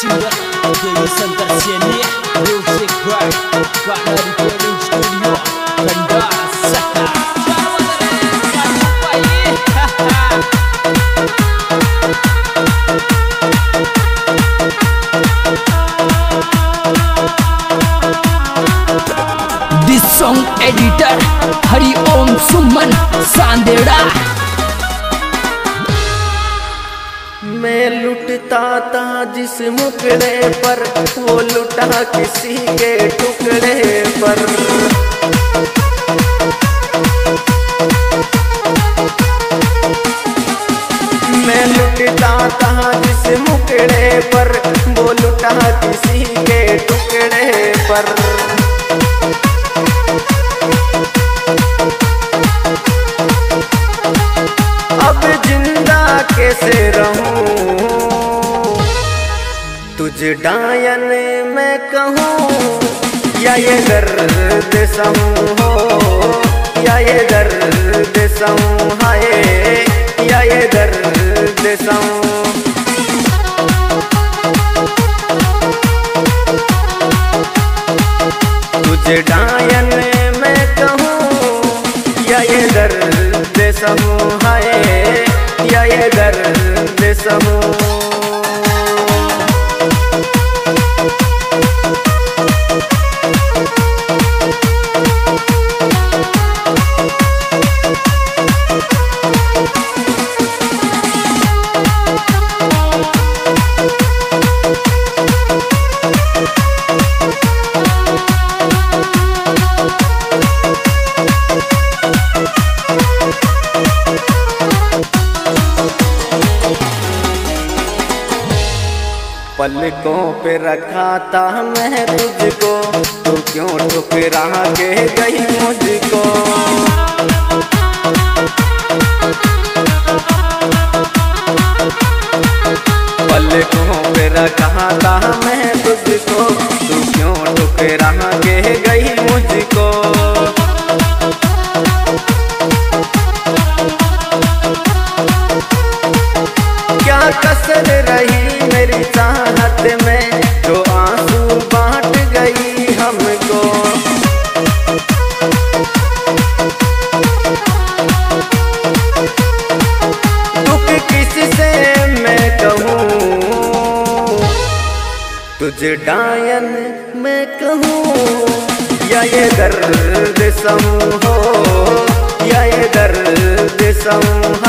Singer Dewi Santar Sieni मैं लुटता था जिस मुकड़े पर, वो लुटा किसी के टुकड़े पर। मैं लुटता था जिस मुकड़े पर, वो लुटा किसी के टुकड़े पर। अब ज़िंदा कैसे रहूँ? तुझ डायन मैं कहूँ, या ये दर्द समूह? हो या ये दर्द समूह हाय या ये दर्द समूह दर्द पलकों पे रखा था मैं तुझको। तू क्यों ठुकरा के गई मुझको? पलकों पे रखा था मैं तुझको। तू क्यों ठुकरा के गई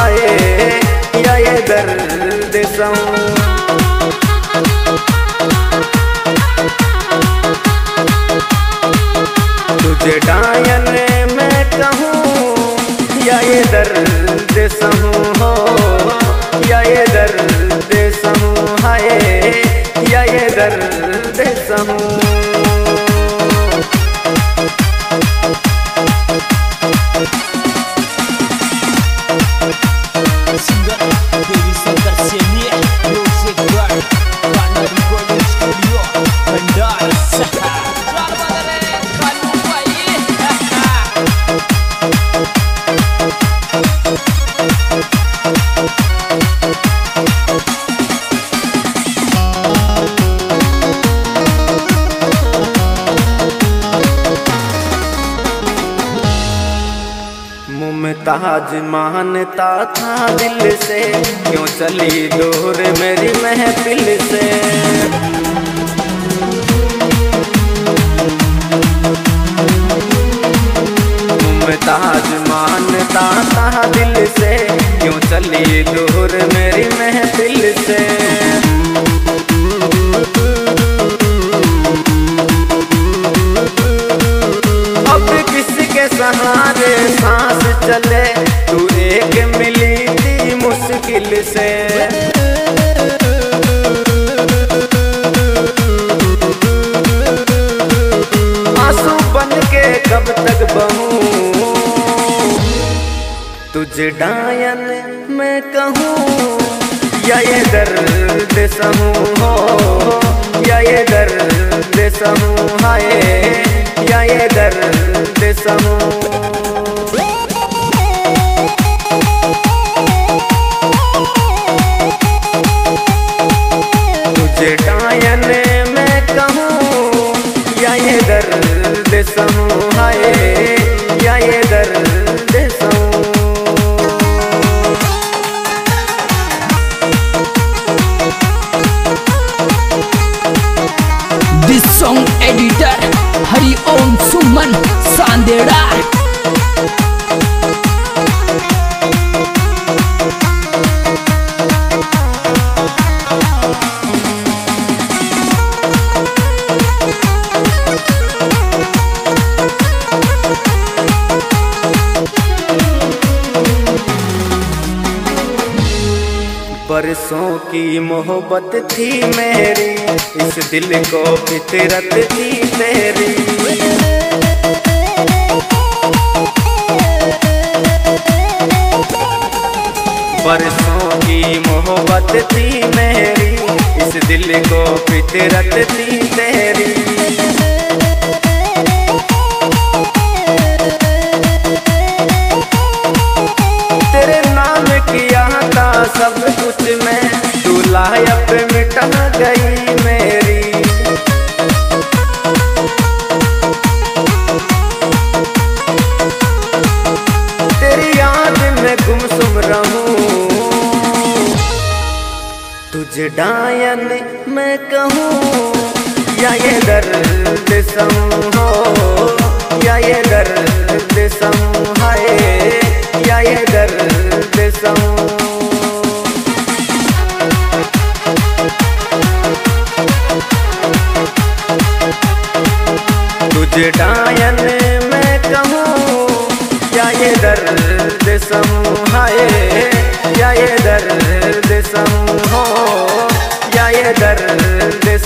है या ये दर्द समूह तुझे डायन मैं कहूँ, या ये दर्द समूह हो। या ये दर्द समूह है या ये दर्द समूह मानता था दिल से, क्यों चली दूर मेरी महफिल से? मुमताज़ मानता था दिल से, क्यों चली दूर मेरी महफिल से? से। आँसू बन के कब तक बहूं? तुझे डायन मैं कहूँ, या ये दर्द समूह हो? या ये दर्द समूह है? या ये दर्द समूह? सॉन्ग एडिटर हरिओम सुमन सांदेड़ा बरसों की मोहब्बत थी मेरी, इस दिल को फितरत थी तेरी बरसों की मोहब्बत थी मेरी, इस दिल को फितरत थी तेरे लायक मिटा गई मेरी। तेरी याद में गुमसुम रहूँ। तुझे डायन मैं कहूँ, या ये दर्द सम हो, या ये दर्द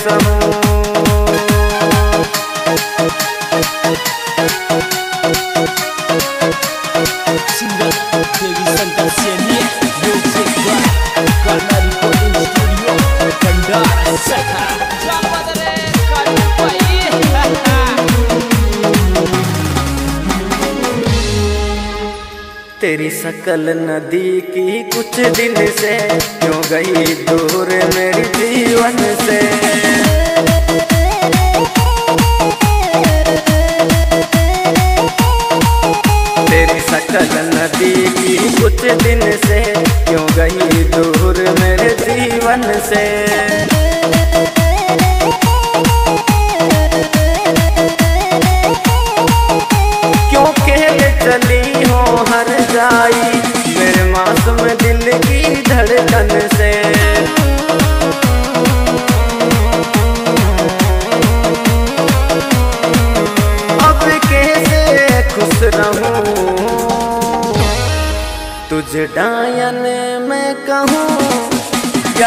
दर्द तेरी सकल नदी की कुछ दिन से क्यों गई दूर मेरी जीवन से? तेरी सकल नदी की कुछ दिन से क्यों गई दूर मेरे जीवन से?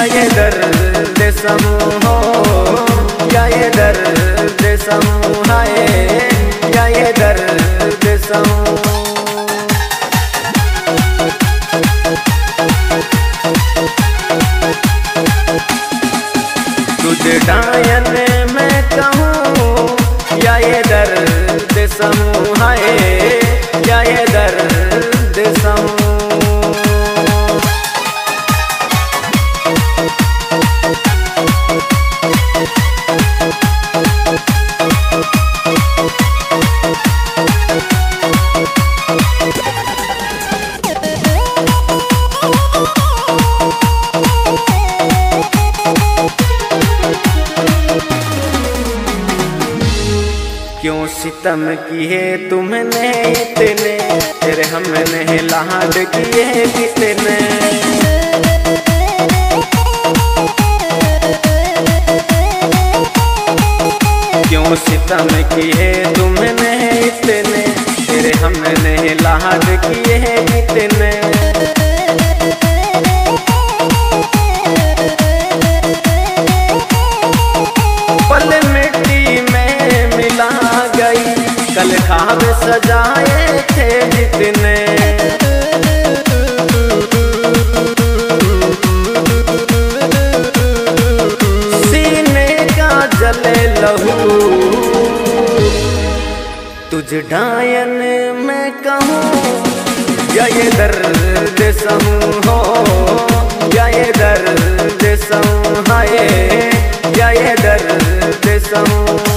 या दर्द समूह हो या दर्द समूह है या ये दर्द समूह। तुझे डायन मैं कहूँ, या ये दर्द समूह है सितम किए तुमने इतने तेरे हमने लाड किए कितने। क्यों सितम किए तुमने इतने तेरे हमने लाड किए कितने। खाब सजाए थे जितने सीने का जले लहू। तुझ डायन में कहूँ, या ये दर्द समूह हो? या ये दर्द समूह है? या ये दर्द समूह